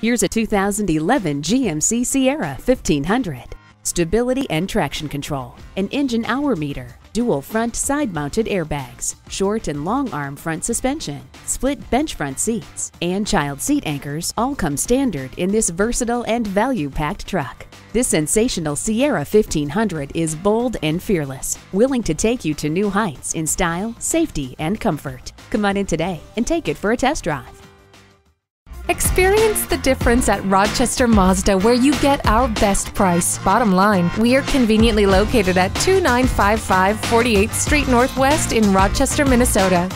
Here's a 2011 GMC Sierra 1500. Stability and traction control, an engine hour meter, dual front side mounted airbags, short and long arm front suspension, split bench front seats, and child seat anchors all come standard in this versatile and value packed truck. This sensational Sierra 1500 is bold and fearless, willing to take you to new heights in style, safety, and comfort. Come on in today and take it for a test drive. Experience the difference at Rochester Mazda where you get our best price. Bottom line, we are conveniently located at 2955 48th Street Northwest in Rochester, Minnesota.